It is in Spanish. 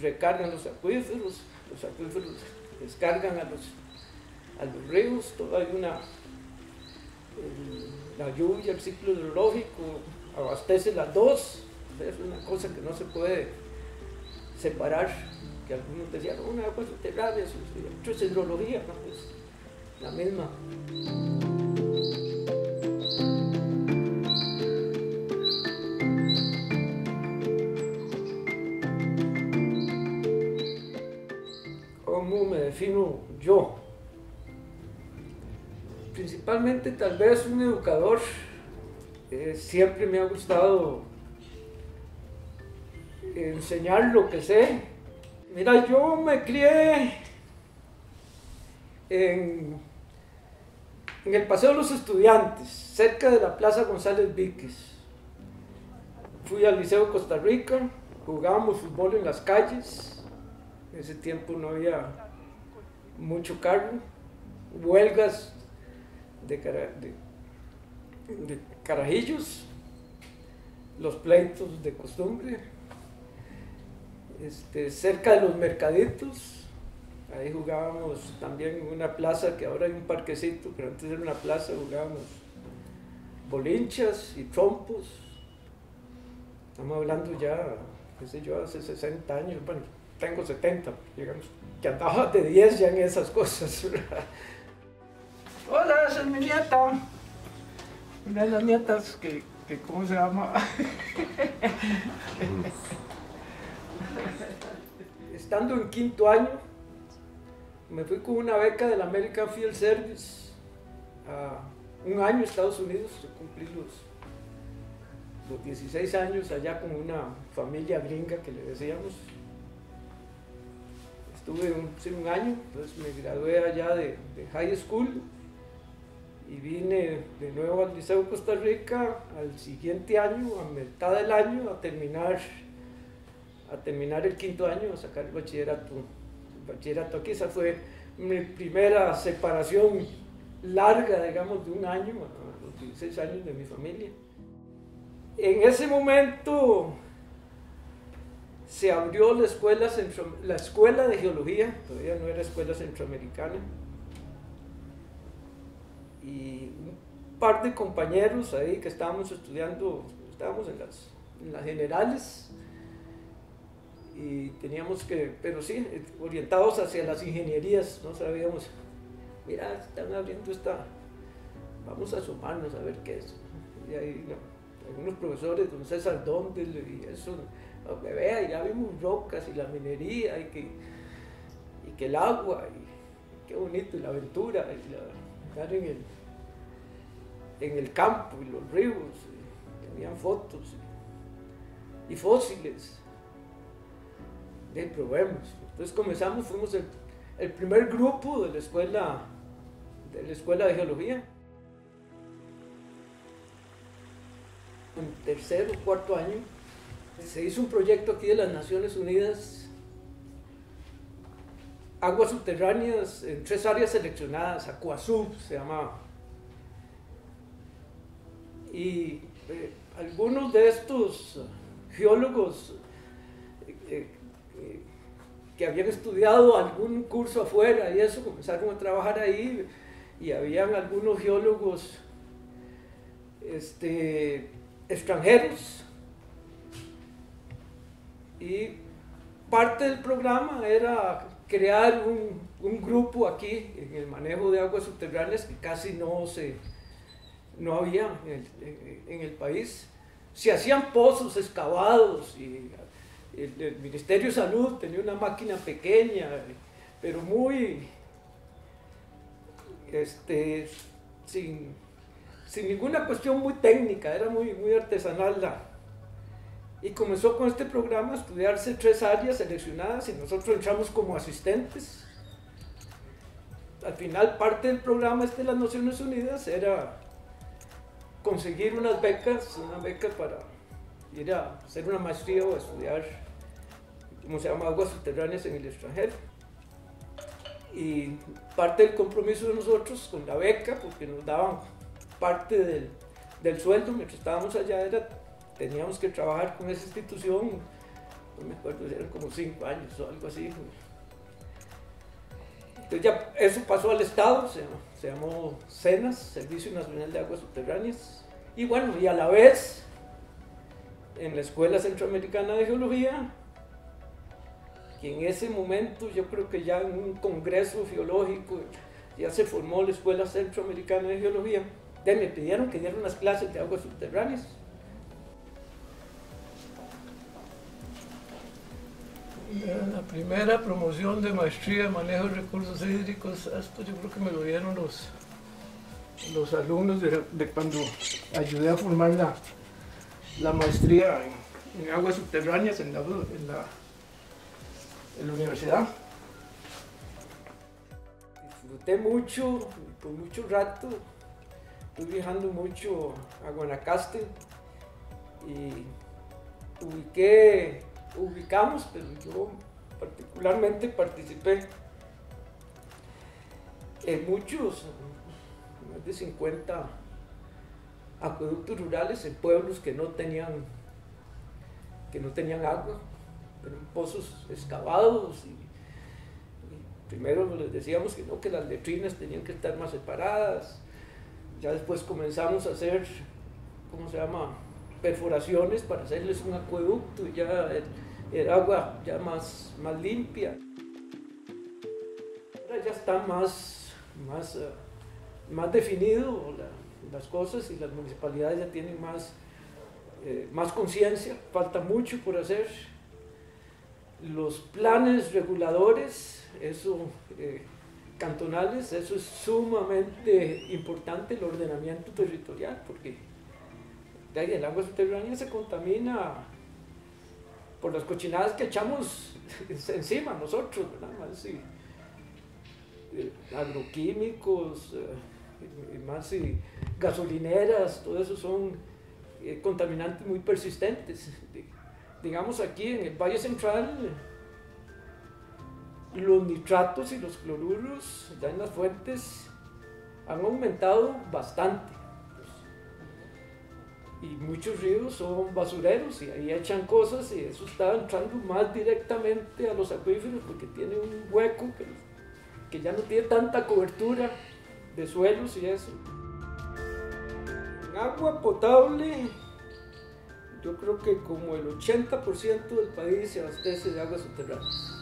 recargan los acuíferos, los acuíferos descargan a los, a los ríos, todo hay una, la lluvia, el ciclo hidrológico abastece las dos, es una cosa que no se puede separar, que algunos decían, una agua subterránea, otra es hidrología, no, es la misma. ¿Cómo me defino yo? Principalmente tal vez un educador. Eh, siempre me ha gustado enseñar lo que sé. Mira, yo me crié en, en el Paseo de los Estudiantes, cerca de la Plaza González Víquez. Fui al Liceo Costa Rica, jugábamos fútbol en las calles. Ese tiempo no había mucho carro, huelgas de, de carajillos, los pleitos de costumbre, este, cerca de los mercaditos. Ahí jugábamos también en una plaza que ahora hay un parquecito, pero antes era una plaza, jugábamos bolinchas y trompos. Estamos hablando ya, qué sé yo, hace 60 años, bueno, tengo 70, digamos, que andaba de 10 ya en esas cosas. Hola, esa es mi nieta. Una de las nietas que, que ¿cómo se llama? Estando en quinto año, me fui con una beca del American Field Service a un año a Estados Unidos, cumplí los, los 16 años allá con una familia gringa que le decíamos. Estuve un, un año, entonces me gradué allá de, de high school y vine de nuevo al Liceo Costa Rica al siguiente año, a mitad del año, a terminar a terminar el quinto año, a sacar el bachillerato. El bachillerato aquí, esa fue mi primera separación larga, digamos, de un año, a los 16 años de mi familia. En ese momento se abrió la escuela, la escuela de geología, todavía no era escuela centroamericana, y un par de compañeros ahí que estábamos estudiando, estábamos en las, en las generales, y teníamos que, pero sí, orientados hacia las ingenierías, no sabíamos, mira, están abriendo esta, vamos a sumarnos a ver qué es. Y ahí algunos profesores, don César Dondel y eso, me vea, ya vimos rocas y la minería y que, y que el agua, y, qué bonito, y la aventura, y la, estar en el, en el campo y los ríos, tenían fotos y fósiles de probemos. Entonces comenzamos, fuimos el, el, primer grupo de la escuela de la escuela de geología. En tercer o cuarto año se hizo un proyecto aquí de las Naciones Unidas, aguas subterráneas en tres áreas seleccionadas, Acuasub se llamaba. Y eh, algunos de estos geólogos eh, que habían estudiado algún curso afuera y eso, comenzaron a trabajar ahí y habían algunos geólogos este, extranjeros y parte del programa era crear un, un, grupo aquí en el manejo de aguas subterráneas que casi no se no había en el, en el país. Se hacían pozos excavados y el, Ministerio de Salud tenía una máquina pequeña, pero muy, este, sin, sin ninguna cuestión muy técnica, era muy, muy artesanal la, y comenzó con este programa a estudiarse tres áreas seleccionadas y nosotros entramos como asistentes. Al final parte del programa este de las Naciones Unidas era conseguir unas becas, una beca para ir a hacer una maestría o estudiar, como se llama, aguas subterráneas en el extranjero. Y parte del compromiso de nosotros con la beca, porque nos daban parte del, del sueldo mientras estábamos allá, era, teníamos que trabajar con esa institución no me acuerdo, eran como cinco años o algo así. Entonces ya eso pasó al Estado, se, se llamó CENAS, Servicio Nacional de Aguas Subterráneas. Y bueno, y a la vez, en la Escuela Centroamericana de Geología, que en ese momento yo creo que ya en un congreso geológico ya se formó la Escuela Centroamericana de Geología, me pidieron que diera unas clases de aguas subterráneas. La primera promoción de maestría de manejo de recursos hídricos, esto yo creo que me lo dieron los, los alumnos de, de cuando ayudé a formar la, la maestría en, en aguas subterráneas en la, en la, en la universidad. Disfruté mucho, por mucho rato, estuve viajando mucho a Guanacaste y ubiqué ubicamos, pero yo particularmente participé en muchos, más de 50 acueductos rurales en pueblos que no tenían, que no tenían agua, eran pozos excavados y primero les decíamos que no, que las letrinas tenían que estar más separadas, ya después comenzamos a hacer, ¿cómo se llama? perforaciones para hacerles un acueducto y ya el, agua ya más, más limpia. Ahora ya está más, más, uh, más definido la, las cosas y las municipalidades ya tienen más, eh, más conciencia, falta mucho por hacer. Los planes reguladores, eso, eh, cantonales, eso es sumamente importante, el ordenamiento territorial, porque el agua subterránea se contamina por las cochinadas que echamos encima nosotros, ¿verdad? Más y, eh, agroquímicos, eh, más y gasolineras, todo eso son eh, contaminantes muy persistentes. Digamos aquí en el Valle Central, los nitratos y los cloruros ya en las fuentes han aumentado bastante y muchos ríos son basureros y ahí echan cosas y eso está entrando más directamente a los acuíferos porque tiene un hueco que, ya no tiene tanta cobertura de suelos y eso. En agua potable, yo creo que como el 80% del país se abastece de aguas subterráneas.